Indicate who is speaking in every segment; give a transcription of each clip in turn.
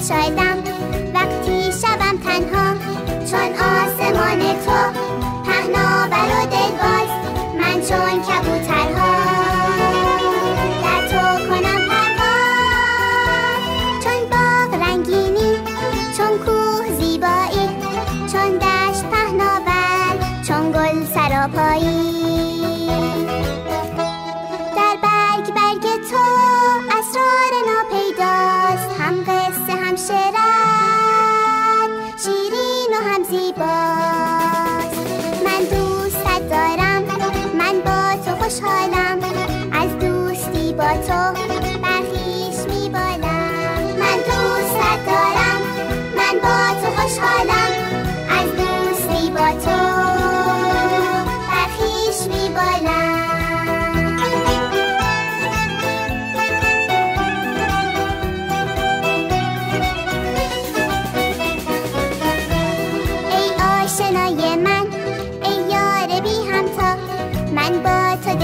Speaker 1: Xoay.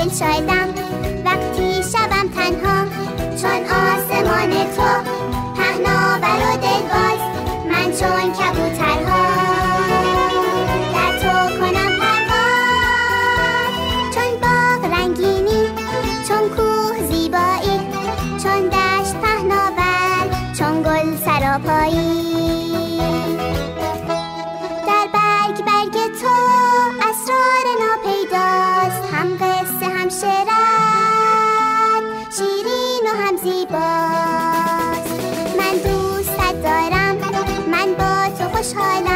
Speaker 1: من شایدم. وقتی شبم تنها چون آسمان تو پهنا و دلباز من چون کبوترها در تو کنم پرواز چون باغ رنگینی چون کوه زیبایی چون دشت پهناور چون گل سراپایی. در برگ برگ تو Fleisch heute.